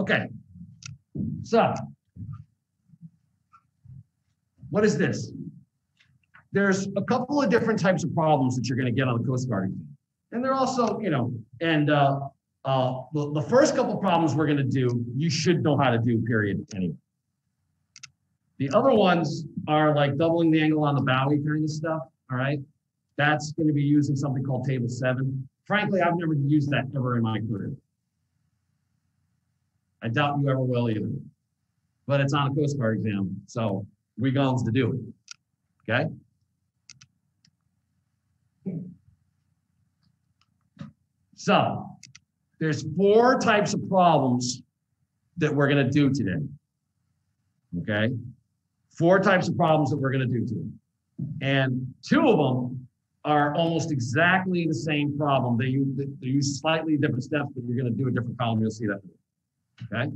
Okay. So, what is this? There's a couple of different types of problems that you're going to get on the Coast Guard exam. And they're also, you know, and uh, uh, the, the first couple problems we're going to do, you should know how to do, period, anyway. The other ones are like doubling the angle on the bowie kind of stuff, all right? That's going to be using something called table seven. Frankly, I've never used that ever in my career. I doubt you ever will either. But it's on a Coast Guard exam, so we going to do it. Okay? So, there's four types of problems that we're going to do today. Okay? Four types of problems that we're going to do today. And two of them are almost exactly the same problem. They use, they use slightly different steps, but you're going to do a different column. You'll see that. Okay?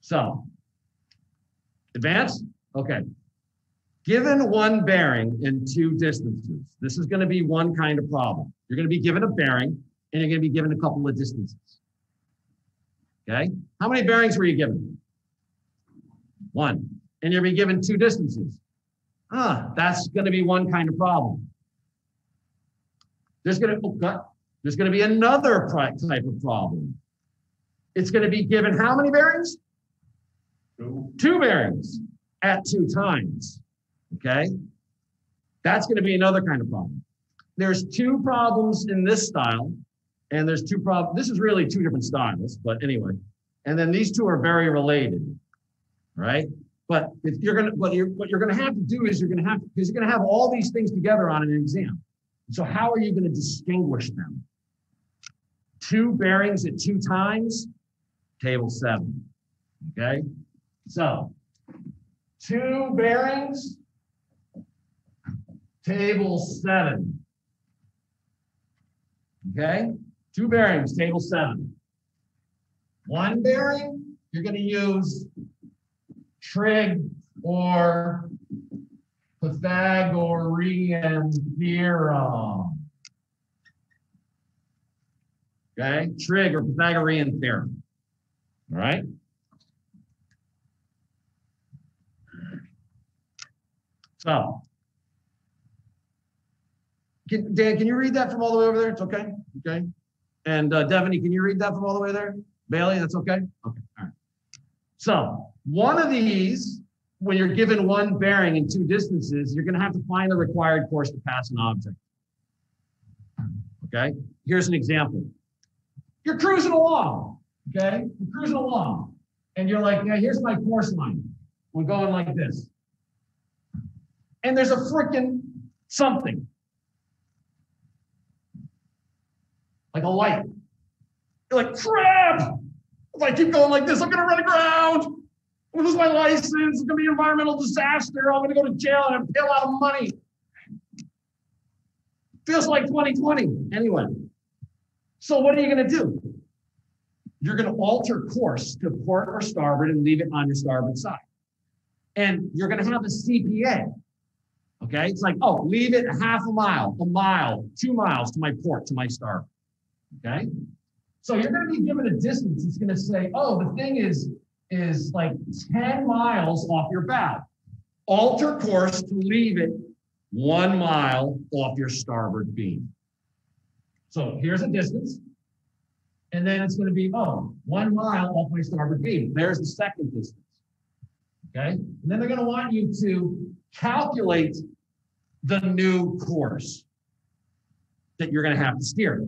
So, advance? Okay. Given one bearing in two distances, this is going to be one kind of problem. You're going to be given a bearing and you're going to be given a couple of distances. Okay? How many bearings were you given? One. And you're going to be given two distances. Ah, that's going to be one kind of problem. There's going to, oh, there's going to be another type of problem. It's going to be given how many bearings? Two. Two bearings at two times. Okay? That's going to be another kind of problem. There's two problems in this style, and there's two problems. This is really two different styles, but anyway. And then these two are very related, right? But if you're gonna, what you're what you're gonna have to do is you're gonna have because you're gonna have all these things together on an exam. So how are you gonna distinguish them? Two bearings at two times, table seven. Okay, so two bearings, table seven. Okay, two bearings, table seven. One bearing, you're going to use trig or Pythagorean theorem. Okay, trig or Pythagorean theorem. All right. So, can, Dan, can you read that from all the way over there? It's okay. Okay. And uh, Devaney, can you read that from all the way there? Bailey, that's okay? Okay. All right. So, one of these, when you're given one bearing in two distances, you're going to have to find the required course to pass an object. Okay. Here's an example. You're cruising along. Okay. You're cruising along. And you're like, yeah, here's my course line. We're going like this and there's a freaking something like a light. You're like, crap! If I keep going like this, I'm gonna run aground. I'm gonna lose my license. It's gonna be an environmental disaster. I'm gonna go to jail and pay a lot of money. Feels like 2020. Anyway, so what are you gonna do? You're gonna alter course to port or starboard and leave it on your starboard side. And you're gonna have a CPA. Okay. It's like, oh, leave it half a mile, a mile, two miles to my port, to my star. Okay. So you're going to be given a distance. It's going to say, oh, the thing is, is like 10 miles off your bow. Alter course to leave it one mile off your starboard beam. So here's a distance. And then it's going to be, oh, one mile off my starboard beam. There's the second distance. Okay. And then they're going to want you to calculate the new course that you're going to have to steer.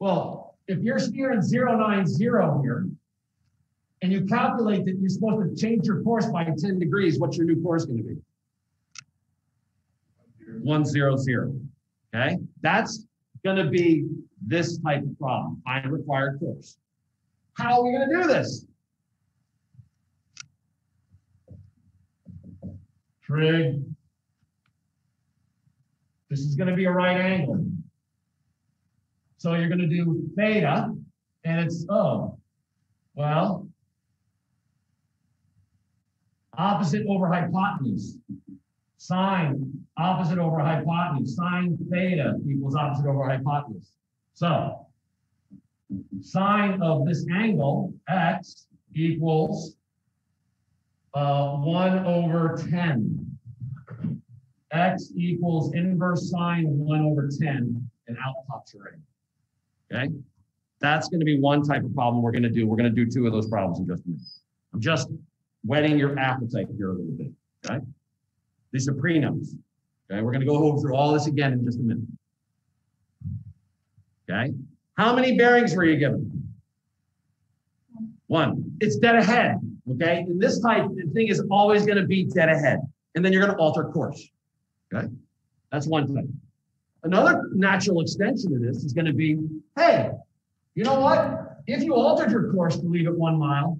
Well, if you're steering 090 here, and you calculate that you're supposed to change your course by 10 degrees, what's your new course going to be? 100. Okay? That's going to be this type of problem, find required course. How are we going to do this? trig. This is going to be a right angle. So you're going to do theta, and it's, oh, well, opposite over hypotenuse. Sine, opposite over hypotenuse. Sine theta equals opposite over hypotenuse. So sine of this angle, x, equals uh, 1 over 10. x equals inverse sine of 1 over 10, and out pops your a. Okay? That's going to be one type of problem we're going to do. We're going to do two of those problems in just a minute. I'm just whetting your appetite here a little bit. Okay? These are prenotes. Okay? We're going to go through all this again in just a minute. Okay? How many bearings were you given? One. It's dead ahead. Okay? And this type the thing is always going to be dead ahead. And then you're going to alter course. Okay? That's one thing. Another natural extension of this is going to be, hey, you know what? If you altered your course to leave at one mile,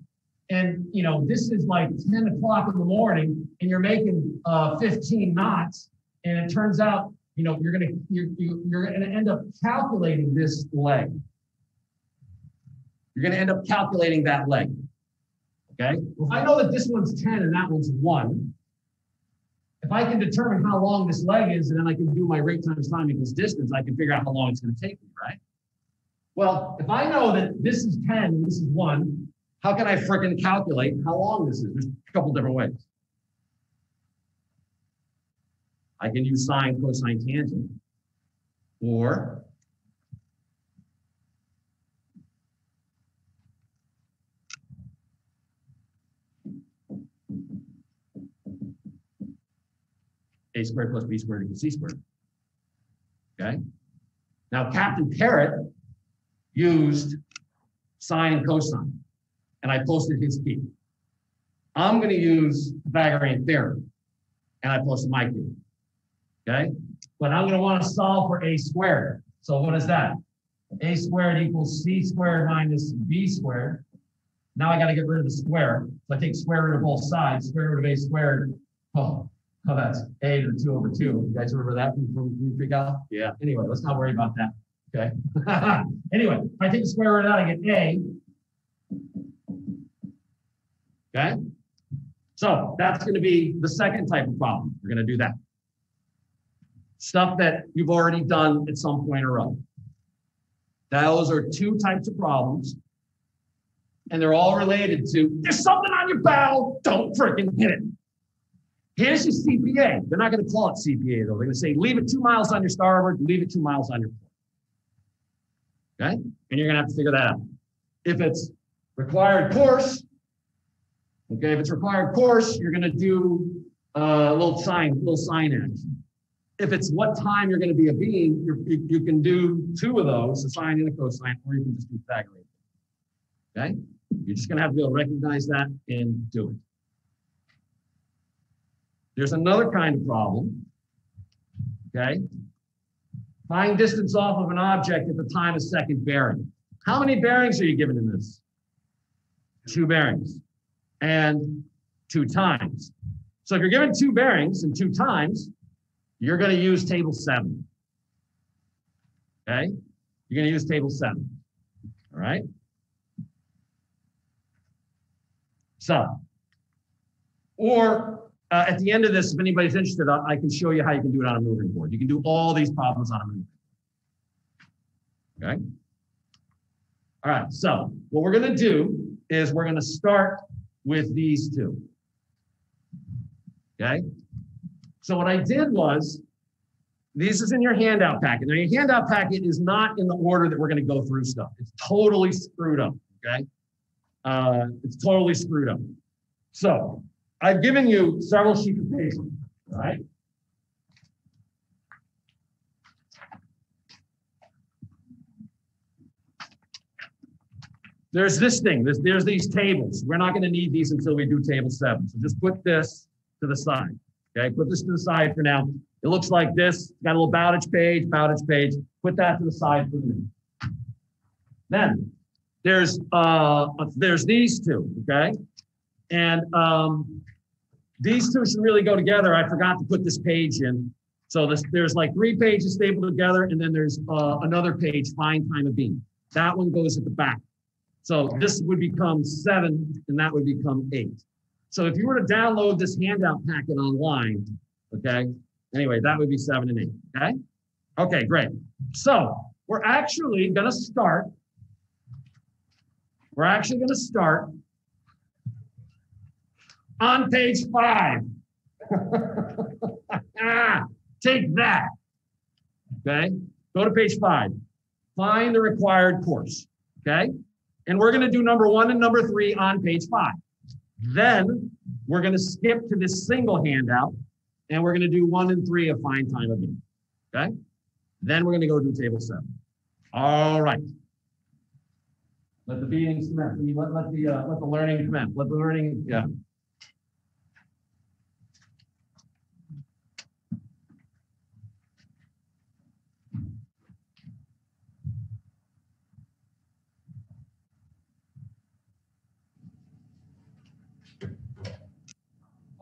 and you know this is like 10 o'clock in the morning, and you're making uh, 15 knots, and it turns out you know you're gonna you're, you're gonna end up calculating this leg. You're gonna end up calculating that leg. Okay. If I know that this one's 10 and that one's one, if I can determine how long this leg is, and then I can do my rate times time equals distance, I can figure out how long it's going to take me, right? Well, if I know that this is 10 and this is 1, how can I freaking calculate how long this is? There's a couple different ways. I can use sine, cosine, tangent. Or a squared plus b squared equals c squared. Okay? Now, Captain Parrot used sine and cosine, and I posted his key. I'm going to use Pythagorean theorem, and I posted my key. Okay? But I'm going to want to solve for a squared. So what is that? a squared equals c squared minus b squared. Now I got to get rid of the square. So I take square root of both sides, square root of a squared. Oh, oh that's a to the 2 over 2. You guys remember that from, from Greek algebra? Yeah. Anyway, let's not worry about that. Okay. anyway, if I take the square root of that, I get a. Okay. So that's going to be the second type of problem. We're going to do that. Stuff that you've already done at some point or other. Those are two types of problems. And they're all related to there's something on your bow, don't freaking hit it. Here's your CPA. They're not going to call it CPA though. They're going to say leave it two miles on your starboard, leave it two miles on your port. Okay? And you're going to have to figure that out. If it's required course, okay, if it's required course, you're going to do a little sine, little sine action. If it's what time you're going to be a being, you you, can do two of those, a sine and a cosine, or you can just do Pythagorean. Okay? You're just going to have to be able to recognize that and do it. There's another kind of problem. Okay? Find distance off of an object at the time of second bearing. How many bearings are you given in this? Two bearings and two times. So if you're given two bearings and two times, you're going to use table seven. Okay? You're going to use table seven. All right? So, or uh, at the end of this, if anybody's interested, I, I can show you how you can do it on a moving board. You can do all these problems on a moving board. Okay? All right, so what we're going to do is we're going to start with these two. Okay? So what I did was, this is in your handout packet. Now, your handout packet is not in the order that we're going to go through stuff. It's totally screwed up, okay? Uh, it's totally screwed up. So I've given you several sheets of paper, right? There's this thing, there's, there's these tables. We're not going to need these until we do table seven. So just put this to the side. Okay, put this to the side for now. It looks like this. Got a little Bowditch page, Bowditch page. Put that to the side for minute. Then there's uh there's these two, okay? And um these two should really go together. I forgot to put this page in. So this, there's like three pages stapled together, and then there's uh, another page, find time of beam. That one goes at the back. So this would become seven, and that would become eight. So if you were to download this handout packet online, okay, anyway, that would be seven and eight, okay? Okay, great. So we're actually going to start We're actually going to start on page five. Take that. Okay. Go to page five. Find the required course. Okay. And we're going to do number one and number three on page five. Then we're going to skip to this single handout and we're going to do one and three of fine time again. Okay. Then we're going to go to table seven. All right. Let the beatings commence. Let, let the uh, let the learning commence. Let the learning, yeah.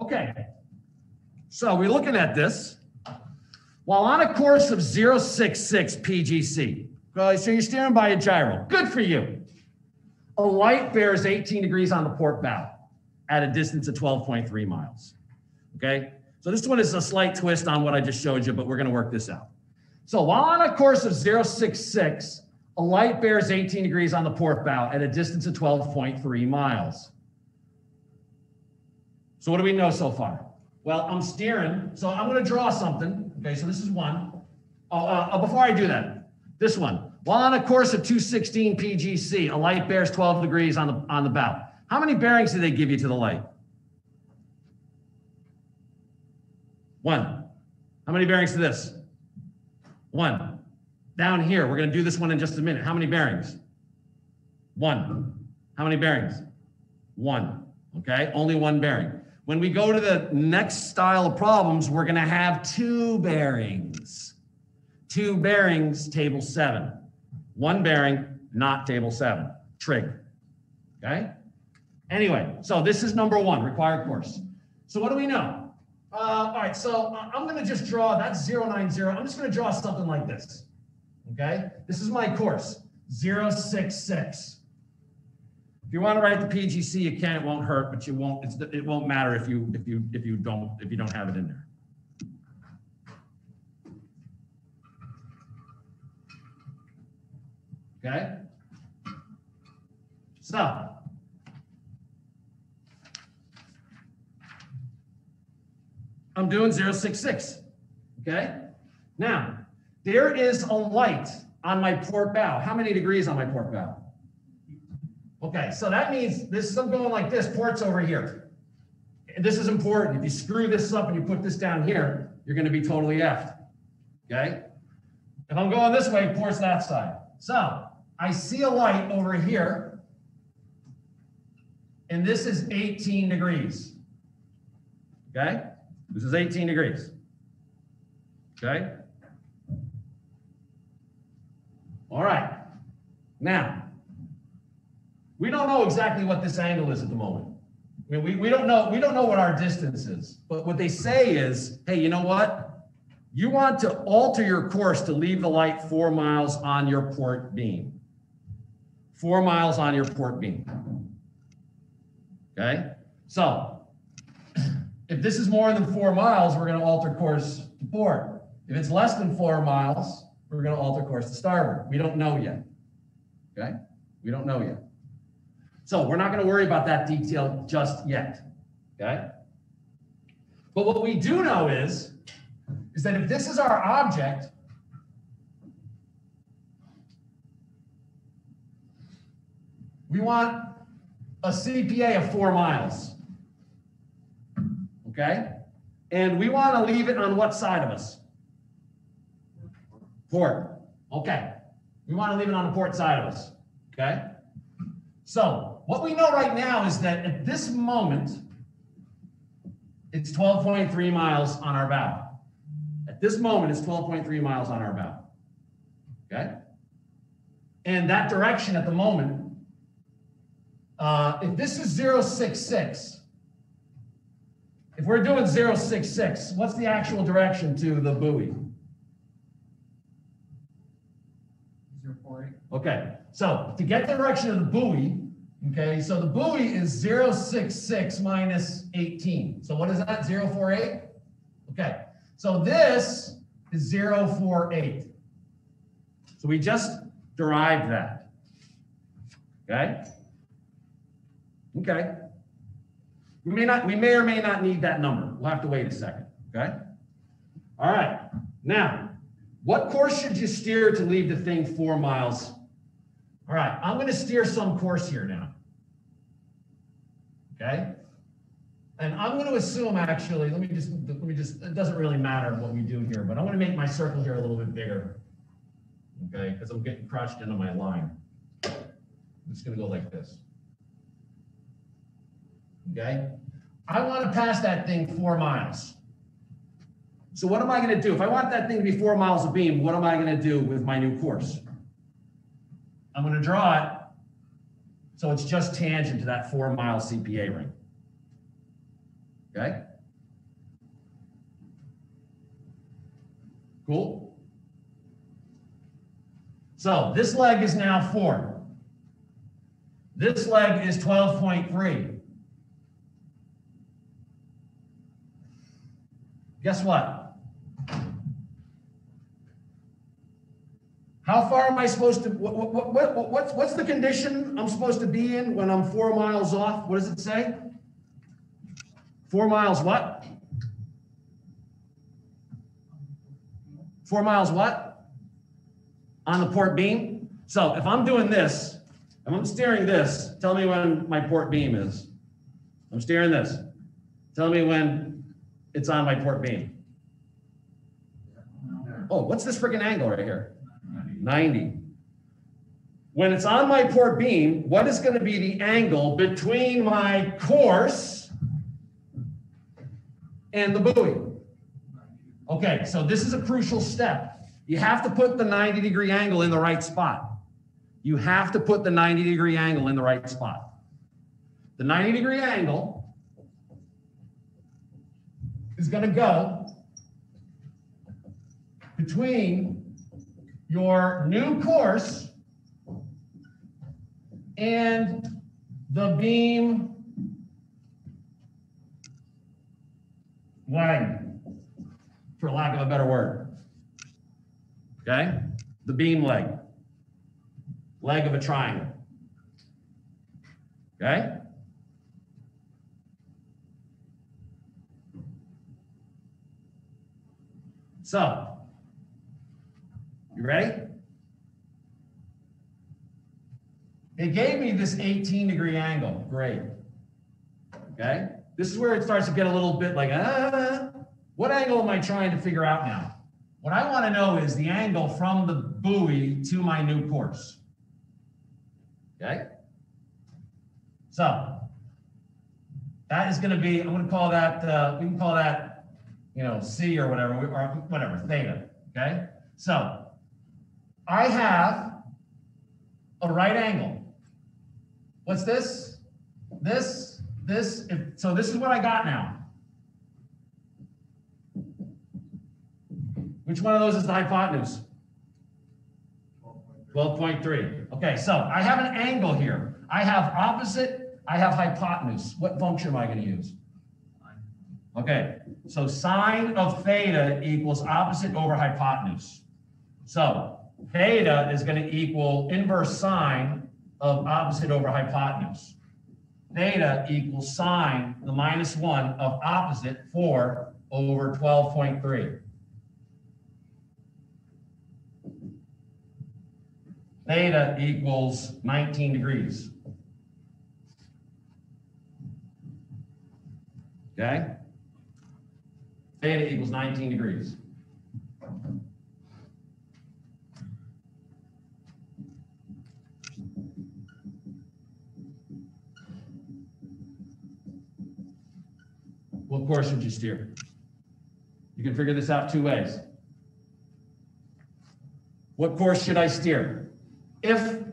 Okay. So we're looking at this. While on a course of 066 PGC, so you're steering by a gyro. Good for you. A light bears 18 degrees on the port bow at a distance of 12.3 miles. Okay? So this one is a slight twist on what I just showed you, but we're going to work this out. So while on a course of 066, a light bears 18 degrees on the port bow at a distance of 12.3 miles. So what do we know so far? Well, I'm steering, so I'm going to draw something. Okay, so this is one. Oh, uh, uh, before I do that, this one. While on a course of 216 PGC, a light bears 12 degrees on the on the bow. How many bearings do they give you to the light? One. How many bearings to this? One. Down here, we're going to do this one in just a minute. How many bearings? One. How many bearings? One. Okay, only one bearing. When we go to the next style of problems, we're going to have two bearings. Two bearings, table seven. One bearing, not table seven. Trig. Okay? Anyway, so this is number one, required course. So what do we know? Uh, all right, so I'm going to just draw, that's 090. I'm just going to draw something like this. Okay? This is my course, 066. If you want to write the PGC, you can. It won't hurt, but you won't. it won't matter if you if you if you don't if you don't have it in there. Okay. So. I'm doing 066. Okay. Now, there is a light on my port bow. How many degrees on my port bow? Okay, so that means this is going like this, port's over here. And this is important. If you screw this up and you put this down here, you're going to be totally effed. Okay? If I'm going this way, port's that side. So I see a light over here, and this is 18 degrees. Okay? This is 18 degrees. Okay? All right. Now, we don't know exactly what this angle is at the moment. I mean, we, we don't know we don't know what our distance is. But what they say is, hey, you know what? You want to alter your course to leave the light four miles on your port beam. Four miles on your port beam. Okay? So if this is more than four miles, we're going to alter course to port. If it's less than four miles, we're going to alter course to starboard. We don't know yet. Okay? We don't know yet. So we're not going to worry about that detail just yet. Okay? But what we do know is, is that if this is our object, we want a CPA of four miles. Okay? And we want to leave it on what side of us? Port. Okay. We want to leave it on the port side of us. Okay? So what we know right now is that at this moment, it's 12.3 miles on our bow. At this moment, it's 12.3 miles on our bow. Okay? And that direction at the moment, uh, if this is 066, if we're doing 066, what's the actual direction to the buoy? 048. Okay, so to get the direction of the buoy, Okay, so the buoy is 066 minus 18. So what is that, 048? Okay, so this is 048. So we just derived that. Okay, Okay. We may not, we may or may not need that number. We'll have to wait a second, okay? All right, now, what course should you steer to leave the thing four miles? All right, I'm gonna steer some course here now. Okay? And I'm gonna assume actually, let me just, let me just, it doesn't really matter what we do here, but I'm gonna make my circle here a little bit bigger. Okay, because I'm getting crushed into my line. I'm just gonna go like this. Okay? I want to pass that thing four miles. So what am I going to do? If I want that thing to be four miles of beam, what am I going to do with my new course? I'm going to draw it so it's just tangent to that four mile CPA ring. Okay? Cool? So this leg is now four. This leg is 12.3. Guess what? How far am I supposed to, what, what, what, what's, what's the condition I'm supposed to be in when I'm four miles off? What does it say? Four miles what? Four miles what? On the port beam? So if I'm doing this, if I'm steering this, tell me when my port beam is. I'm steering this. Tell me when it's on my port beam. Oh, what's this freaking angle right here? 90. When it's on my port beam, what is going to be the angle between my course and the buoy? Okay, so this is a crucial step. You have to put the 90 degree angle in the right spot. You have to put the 90 degree angle in the right spot. The 90 degree angle is going to go between your new course and the beam leg, for lack of a better word. Okay? The beam leg, leg of a triangle. Okay? So, you ready? It gave me this 18 degree angle. Great. Okay. This is where it starts to get a little bit like, ah, what angle am I trying to figure out now? What I want to know is the angle from the buoy to my new course. Okay. So that is going to be, I'm going to call that, uh, we can call that you know, C or whatever, or whatever, theta, okay? So I have a right angle. What's this? This, this, if, so this is what I got now. Which one of those is the hypotenuse? 12.3. Okay, so I have an angle here. I have opposite, I have hypotenuse. What function am I going to use? Okay, so sine of theta equals opposite over hypotenuse. So theta is going to equal inverse sine of opposite over hypotenuse. Theta equals sine the minus 1 of opposite 4 over 12.3. Theta equals 19 degrees. Okay? Theta equals 19 degrees. What course should you steer? You can figure this out two ways. What course should I steer? If,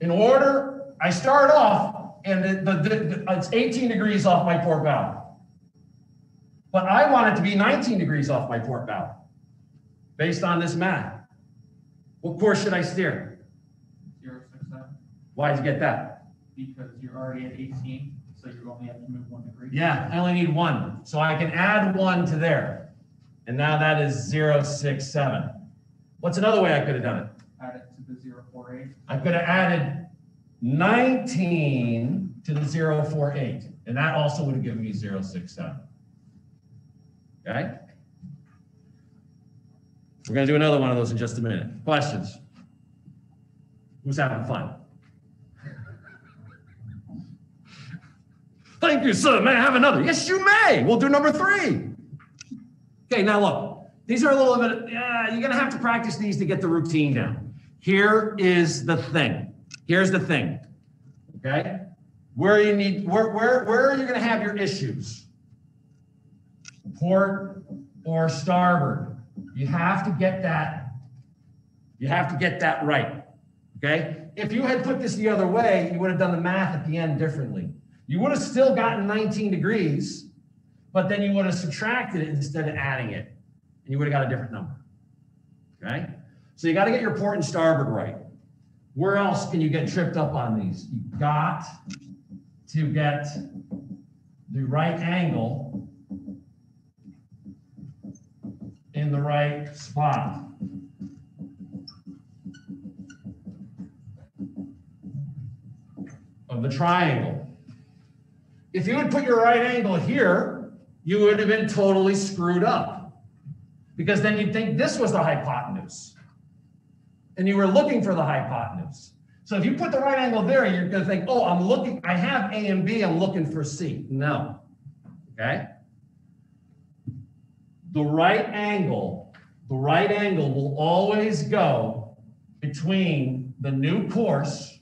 in order, I start off and the, the, the, it's 18 degrees off my port bow. But I want it to be 19 degrees off my port bow based on this math. What course should I steer? Zero, six, seven, Why did you get that? Because you're already at eighteen, so you only have to move one degree. Yeah, I only need one. So I can add one to there. And now that is zero, six, seven. What's another way I could have done it? Add it to the zero, four, eight. I could have added 19 to the 048. And that also would have given me 067. Okay? We're going to do another one of those in just a minute. Questions? Who's having fun? Thank you, sir. May I have another? Yes, you may. We'll do number three. Okay, now look, these are a little bit, yeah, you're going to have to practice these to get the routine down. Here is the thing. Here's the thing. Okay? Where you need, where, where, where are you going to have your issues? Port or starboard. You have to get that, you have to get that right. Okay? If you had put this the other way, you would have done the math at the end differently. You would have still gotten 19 degrees, but then you would have subtracted it instead of adding it, and you would have got a different number. Okay? So you got to get your port and starboard right. Where else can you get tripped up on these? You got to get the right angle in the right spot. Of the triangle. If you would put your right angle here, you would have been totally screwed up. Because then you'd think this was the hypotenuse. And you were looking for the hypotenuse. So if you put the right angle there, you're going to think, oh, I'm looking, I have A and B, I'm looking for C. No. Okay? The right angle, the right angle will always go between the new course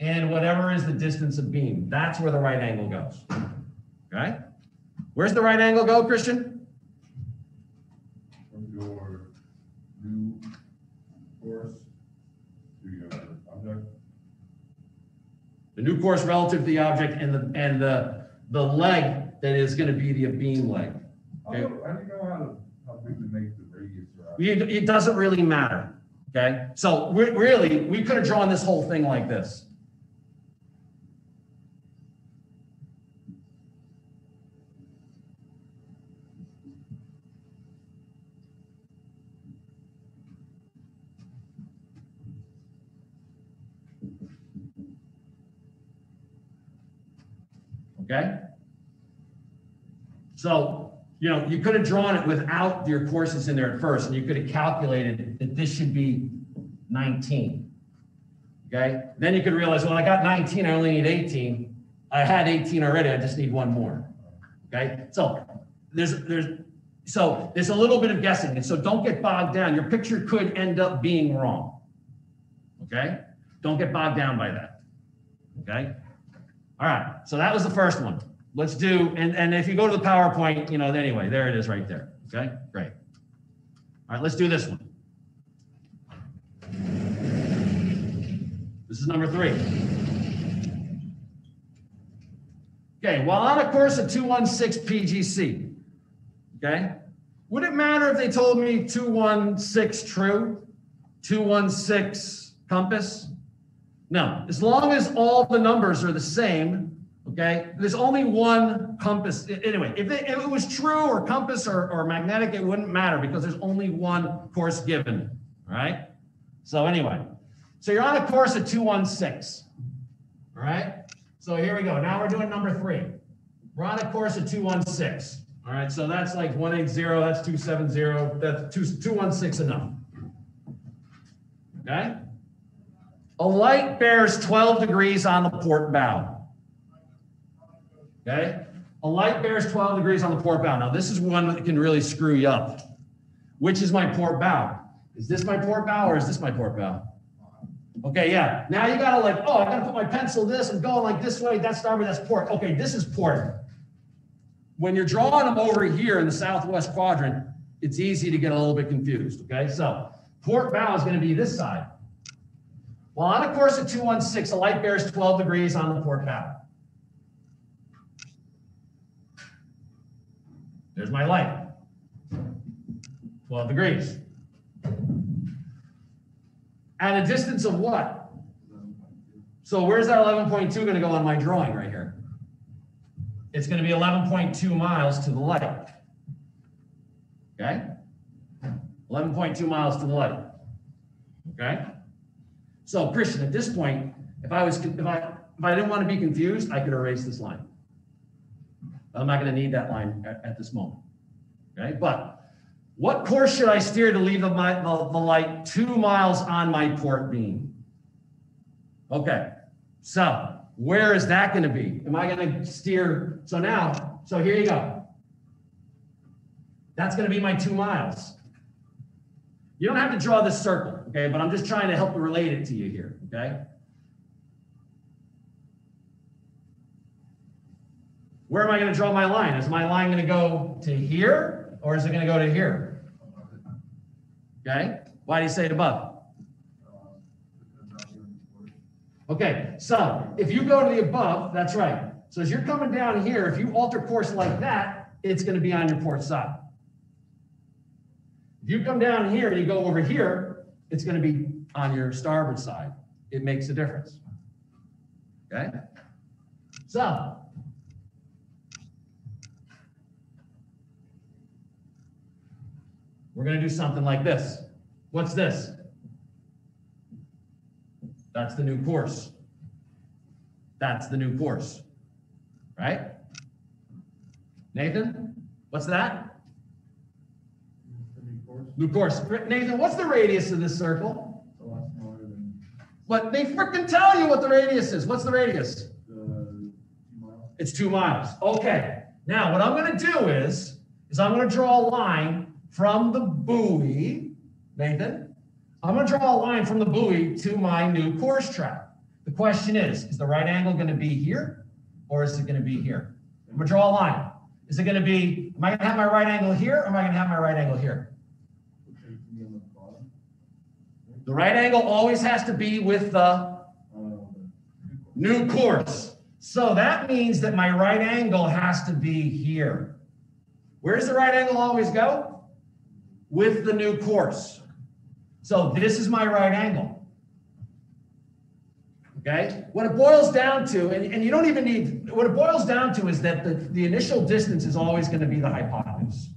and whatever is the distance of beam. That's where the right angle goes. Okay? Where's the right angle go, Christian? From your new course to your object. The new course relative to the object and the and the the leg that is going to be the beam leg. How do, how do you know how to, how big to make the radius? It, it doesn't really matter. Okay? So really, we could have drawn this whole thing like this. Okay? So, you know, you could have drawn it without your courses in there at first, and you could have calculated that this should be 19. Okay? Then you could realize, well, I got 19, I only need 18. I had 18 already, I just need one more. Okay? So there's there's so there's a little bit of guessing, and so don't get bogged down. Your picture could end up being wrong. Okay? Don't get bogged down by that. Okay? All right, so that was the first one. Let's do, and, and if you go to the PowerPoint, you know, anyway, there it is right there. Okay, great. All right, let's do this one. This is number three. Okay, while on a course of 216 PGC, okay, would it matter if they told me 216 true, 216 compass? No, as long as all the numbers are the same, okay, there's only one compass. Anyway, if it, if it was true or compass or, or magnetic, it wouldn't matter because there's only one course given, right? So anyway, so you're on a course of 216, all right? So here we go. Now we're doing number three. We're on a course of 216, all right? So that's like 180, that's 270, that's two, 216 enough, okay? A light bears 12 degrees on the port bow. Okay? A light bears 12 degrees on the port bow. Now, this is one that can really screw you up. Which is my port bow? Is this my port bow or is this my port bow? Okay, yeah. Now you gotta like, oh, I gotta put my pencil this and going like this way. That's starboard, that's port. Okay, this is port. When you're drawing them over here in the southwest quadrant, it's easy to get a little bit confused. Okay, so port bow is gonna be this side. Well, on a course of 216, a light bears 12 degrees on the port bow. There's my light. 12 degrees. At a distance of what? So where's that 11.2 going to go on my drawing right here? It's going to be 11.2 miles to the light. Okay? 11.2 miles to the light. Okay? So Christian, at this point, if I was, if I, if I didn't want to be confused, I could erase this line. I'm not going to need that line at, at this moment. Okay, but what course should I steer to leave the, mi- the, the light two miles on my port beam? Okay, so where is that going to be? Am I going to steer? So now, so here you go. That's going to be my two miles. You don't have to draw this circle, okay? But I'm just trying to help relate it to you here, okay? Where am I going to draw my line? Is my line going to go to here or is it going to go to here? Okay? Why do you say it above? Okay, so if you go to the above, that's right. So as you're coming down here, if you alter course like that, it's going to be on your port side. If you come down here and you go over here, it's going to be on your starboard side. It makes a difference. Okay? So, we're going to do something like this. What's this? That's the new course. That's the new course. Right? Nathan, what's that? New course. Nathan, what's the radius of this circle? So that's smaller than But they freaking tell you what the radius is. What's the radius? the two miles. It's two miles. Okay. Now, what I'm going to do is, is I'm going to draw a line from the buoy, Nathan. I'm going to draw a line from the buoy to my new course track. The question is, is the right angle going to be here or is it going to be here? I'm going to draw a line. Is it going to be, am I going to have my right angle here or am I going to have my right angle here? Okay, can you on the bottom? The right angle always has to be with the new course. So that means that my right angle has to be here. Where does the right angle always go? With the new course. So this is my right angle. Okay? What it boils down to, and, and you don't even need, what it boils down to is that the, the initial distance is always going to be the hypotenuse.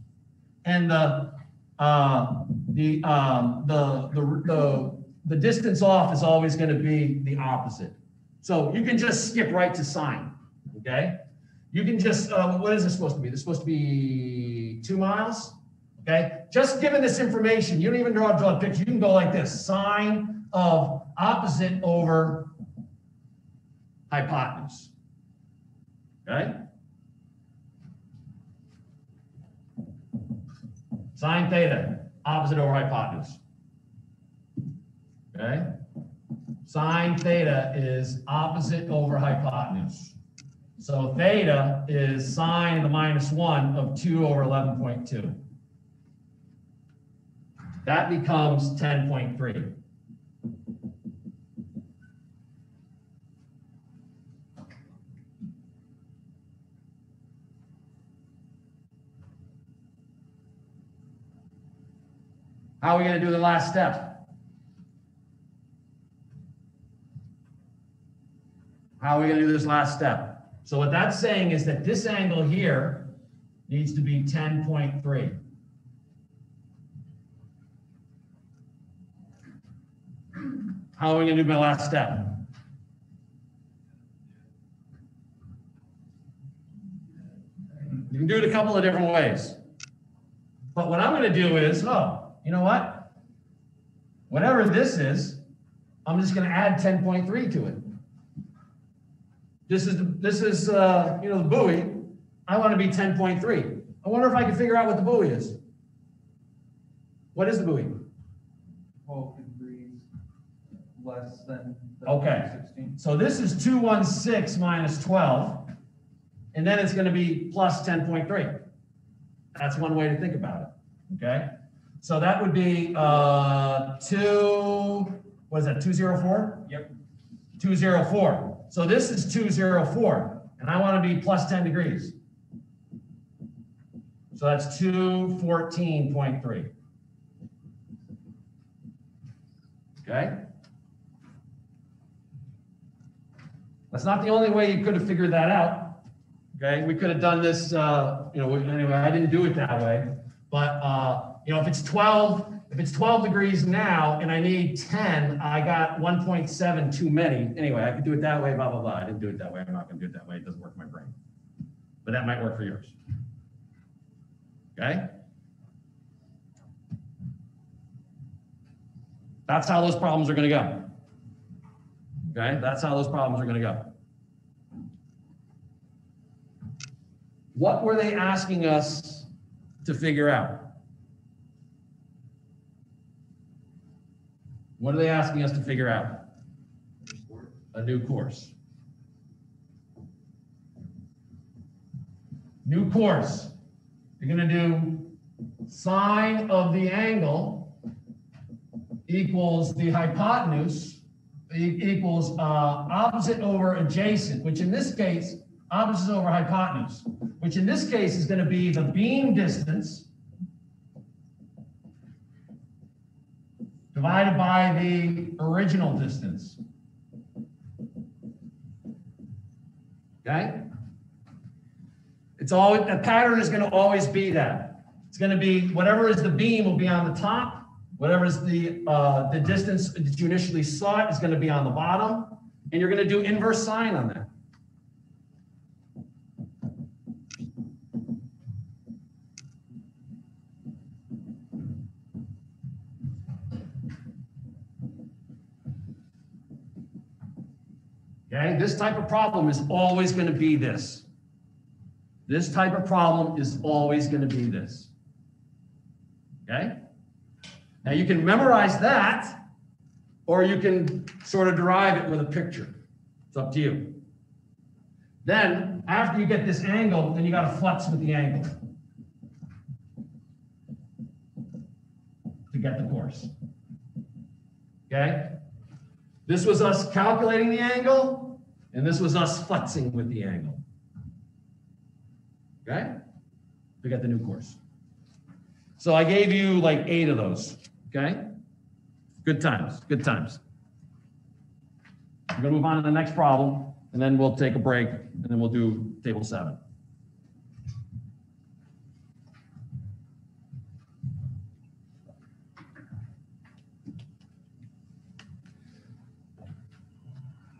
And the, uh, the, um, the, the, the, the distance off is always going to be the opposite. So you can just skip right to sine, okay? You can just, uh, what is this supposed to be? This is supposed to be two miles, okay? Just given this information, you don't even draw, draw a picture. You can go like this, sine of opposite over hypotenuse, okay? Sine theta, opposite over hypotenuse. Okay? Sine theta is opposite over hypotenuse. So theta is sine the minus 1 of 2 over 11.2. That becomes 10.3. How are we gonna do the last step? How are we gonna do this last step? So what that's saying is that this angle here needs to be ten point three. How are we gonna do my last step? You can do it a couple of different ways. But what I'm gonna do is, oh, you know what? Whatever this is, I'm just gonna add ten point three to it. This is, the- this is, uh, you know, the buoy. I want to be ten point three. I wonder if I can figure out what the buoy is. What is the buoy? Twelve degrees less than. Okay. Sixteen. So this is two one six minus twelve, and then it's gonna be plus ten point three. That's one way to think about it, okay? So that would be, uh, two, what is that, two zero four? Yep. Two zero four. So this is two zero four, and I wanna be plus ten degrees. So that's two fourteen point three. Okay? That's not the only way you could have figured that out. Okay, we could have done this, uh, you know, anyway, I didn't do it that way. But, uh, you know, if it's twelve if it's twelve degrees now and I need ten, I got one point seven too many. Anyway, I could do it that way, blah, blah, blah. I didn't do it that way. I'm not gonna do it that way. It doesn't work in my brain. But that might work for yours. Okay? That's how those problems are gonna go. Okay, that's how those problems are gonna go. What were they asking us to figure out? What are they asking us to figure out? A new course. New course. You're gonna do sine of the angle equals the hypotenuse equals uh, opposite over adjacent, which in this case, opposite over hypotenuse, which in this case is going to be the beam distance divided by the original distance. Okay? It's always, the pattern is going to always be that. It's going to be whatever is the beam will be on the top, whatever is the, uh, the distance that you initially saw is going to be on the bottom, and you're going to do inverse sine on that. This type of problem is always going to be this. This type of problem is always going to be this. Okay? Now you can memorize that, or you can sort of derive it with a picture. It's up to you. Then, after you get this angle, then you got to flux with the angle to get the course. Okay? This was us calculating the angle, and this was us fluxing with the angle. Okay? We got the new course. So I gave you like eight of those, okay? Good times, good times. We're gonna move on to the next problem, and then we'll take a break, and then we'll do table seven.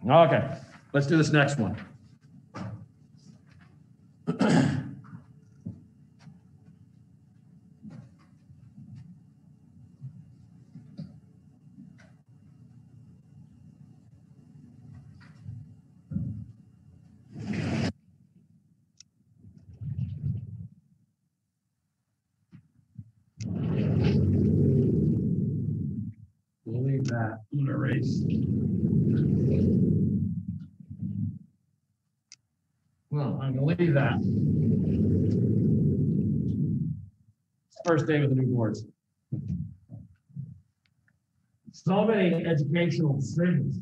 Okay, let's do this next one. We'll leave that, I'm gonna erase. Gonna leave that. First day with the new boards. So many educational decisions.